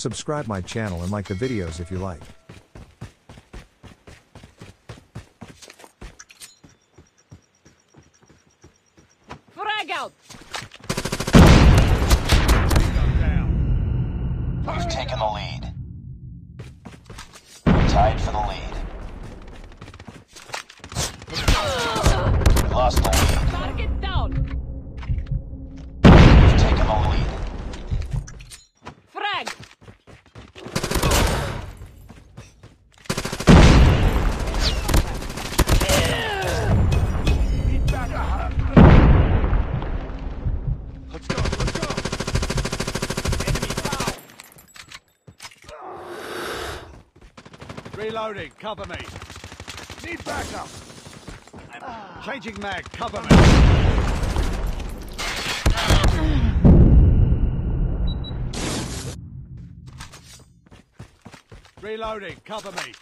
Subscribe my channel and like the videos if you like. Frag out! We've taken the lead. Tied for the lead. Let's go, let's go! Enemy! Reloading, cover me. Need backup. Changing mag, cover me. Reloading, cover me.